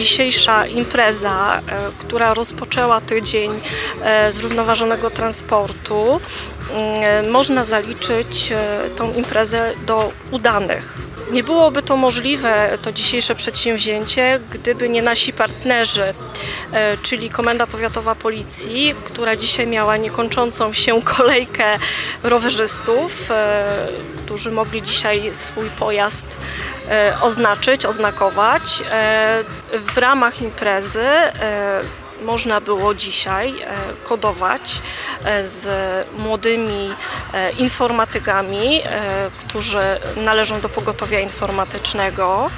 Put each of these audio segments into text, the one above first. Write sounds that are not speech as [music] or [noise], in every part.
dzisiejsza impreza, e, która rozpoczęła tydzień e, zrównoważonego transportu, mm, można zaliczyć e, tą imprezę do udanych. Nie byłoby to możliwe, to dzisiejsze przedsięwzięcie, gdyby nie nasi partnerzy, e, czyli Komenda Powiatowa Policji, która dzisiaj miała niekończącą się [laughs] kolejkę rowerzystów, e, którzy mogli dzisiaj swój pojazd e, oznaczyć, oznakować. W ramach imprezy można było dzisiaj e, kodować e, z młodymi e, informatykami, którzy należą do pogotowia informatycznego.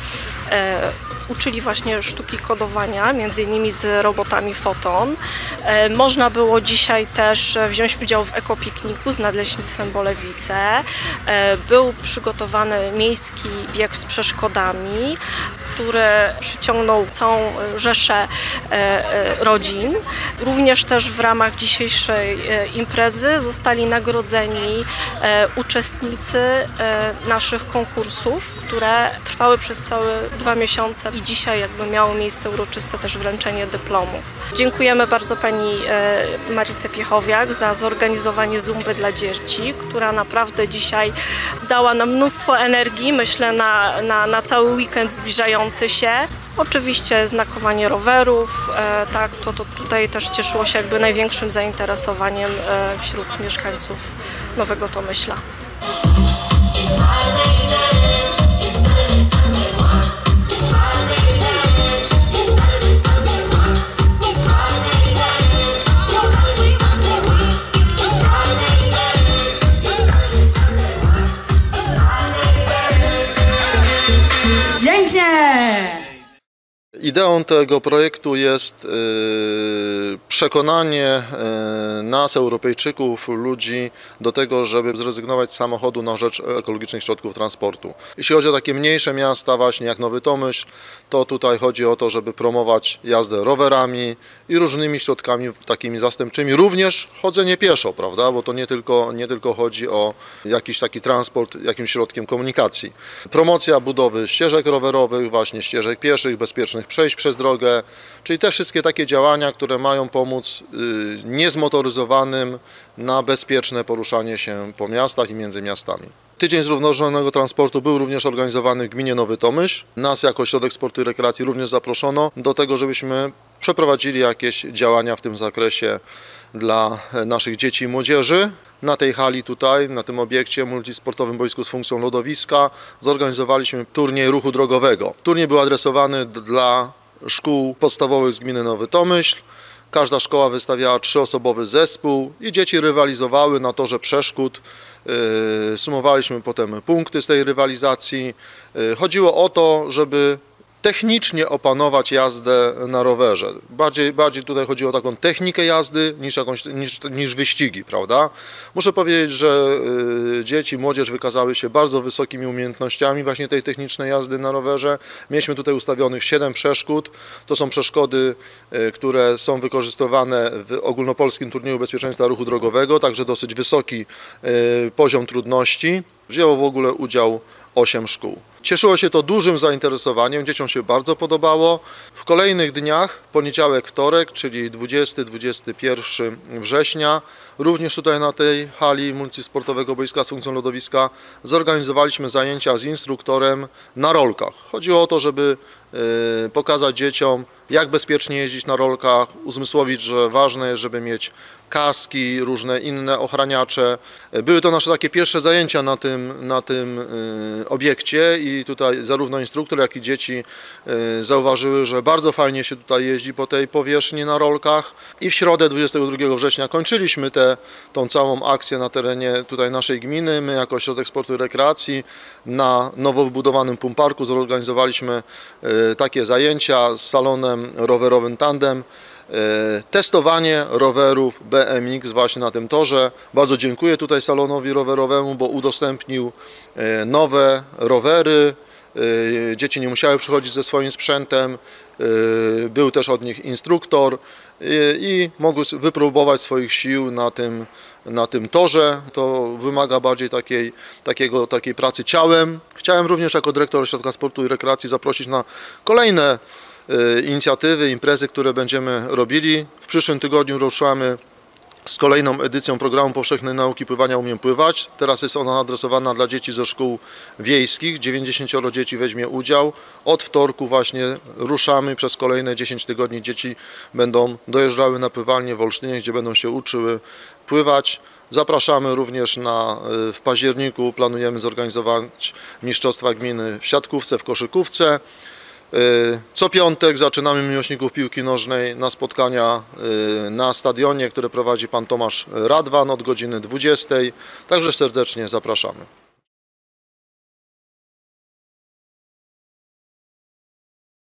Uczyli właśnie sztuki kodowania, między innymi z robotami Foton. E, Można było dzisiaj też e, wziąć udział w ekopikniku z Nadleśnictwem Bolewice. E, Był przygotowany miejski bieg z przeszkodami, który przyciągnął całą rzeszę rodzin. Również też w ramach dzisiejszej imprezy zostali nagrodzeni uczestnicy naszych konkursów, które trwały przez całe dwa miesiące dzisiaj jakby miało miejsce uroczyste też wręczenie dyplomów. Dziękujemy bardzo pani e, Marice Piechowiak za zorganizowanie Zumby dla dzieci, która naprawdę dzisiaj dała nam mnóstwo energii, myślę na, na, na cały weekend zbliżający się. Oczywiście znakowanie rowerów, e, tak, to, to tutaj też cieszyło się jakby największym zainteresowaniem e, wśród mieszkańców Nowego Tomyśla. It's Friday then. Ideą tego projektu jest y, przekonanie y, nas, Europejczyków, ludzi do tego, żeby zrezygnować z samochodu na rzecz ekologicznych środków transportu. Jeśli chodzi o takie mniejsze miasta, właśnie jak Nowy Tomyśl, to tutaj chodzi o to, żeby promować jazdę rowerami i różnymi środkami takimi zastępczymi, również chodzenie pieszo, prawda, bo to nie tylko, nie tylko chodzi o jakiś taki transport, jakimś środkiem komunikacji. Promocja budowy ścieżek rowerowych, właśnie ścieżek pieszych, bezpiecznych przejść przez drogę, czyli te wszystkie takie działania, które mają pomóc y, niezmotoryzowanym na bezpieczne poruszanie się po miastach i między miastami. Tydzień zrównoważonego transportu był również organizowany w gminie Nowy Tomyśl. Nas jako Środek Sportu i Rekreacji również zaproszono do tego, żebyśmy przeprowadzili jakieś działania w tym zakresie dla e, naszych dzieci i młodzieży. Na tej hali tutaj, na tym obiekcie multisportowym boisku z funkcją lodowiska zorganizowaliśmy turniej ruchu drogowego. Turniej był adresowany dla szkół podstawowych z gminy Nowy Tomyśl. Każda szkoła wystawiała trzyosobowy zespół i dzieci rywalizowały na torze przeszkód. Yy, Sumowaliśmy potem punkty z tej rywalizacji. Yy, Chodziło o to, żeby technicznie opanować jazdę na rowerze. Bardziej, bardziej tutaj chodzi o taką technikę jazdy niż, jakąś, niż, niż wyścigi, prawda? Muszę powiedzieć, że y, dzieci, młodzież wykazały się bardzo wysokimi umiejętnościami właśnie tej technicznej jazdy na rowerze. Mieliśmy tutaj ustawionych 7 przeszkód. To są przeszkody, y, które są wykorzystywane w ogólnopolskim turnieju bezpieczeństwa ruchu drogowego, także dosyć wysoki y, poziom trudności. Wzięło w ogóle udział 8 szkół. Cieszyło się to dużym zainteresowaniem, dzieciom się bardzo podobało. W kolejnych dniach, poniedziałek, wtorek, czyli 20-21 września, również tutaj na tej hali multisportowego boiska z funkcją lodowiska zorganizowaliśmy zajęcia z instruktorem na rolkach. Chodziło o to, żeby y, pokazać dzieciom, jak bezpiecznie jeździć na rolkach, uzmysłowić, że ważne jest, żeby mieć kaski, różne inne ochraniacze. Były to nasze takie pierwsze zajęcia na tym, na tym y, obiekcie i tutaj zarówno instruktor, jak i dzieci y, zauważyły, że bardzo fajnie się tutaj jeździ po tej powierzchni na rolkach. I w środę 22 września kończyliśmy tę tą całą akcję na terenie tutaj naszej gminy. My jako Środek Sportu i Rekreacji na nowo wybudowanym Pumparku zorganizowaliśmy y, takie zajęcia z salonem rowerowym Tandem. E, Testowanie rowerów BMX właśnie na tym torze. Bardzo dziękuję tutaj salonowi rowerowemu, bo udostępnił e, nowe rowery. E, Dzieci nie musiały przychodzić ze swoim sprzętem. Był też od nich instruktor i mogły wypróbować swoich sił na tym, na tym torze. To wymaga bardziej takiej, takiego, takiej pracy ciałem. Chciałem również jako dyrektor Ośrodka Sportu i Rekreacji zaprosić na kolejne inicjatywy, imprezy, które będziemy robili. W przyszłym tygodniu ruszamy z kolejną edycją programu Powszechnej Nauki Pływania Umiem Pływać. Teraz jest ona adresowana dla dzieci ze szkół wiejskich. 90 dzieci weźmie udział. Od wtorku właśnie ruszamy. Przez kolejne 10 tygodni dzieci będą dojeżdżały na pływalnię w Olsztynie, gdzie będą się uczyły pływać. Zapraszamy również na, y, w październiku planujemy zorganizować Mistrzostwa Gminy w siatkówce, w koszykówce. Y, Co piątek zaczynamy miłośników piłki nożnej na spotkania y, na stadionie, które prowadzi pan Tomasz Radwan od godziny 20. Także serdecznie zapraszamy.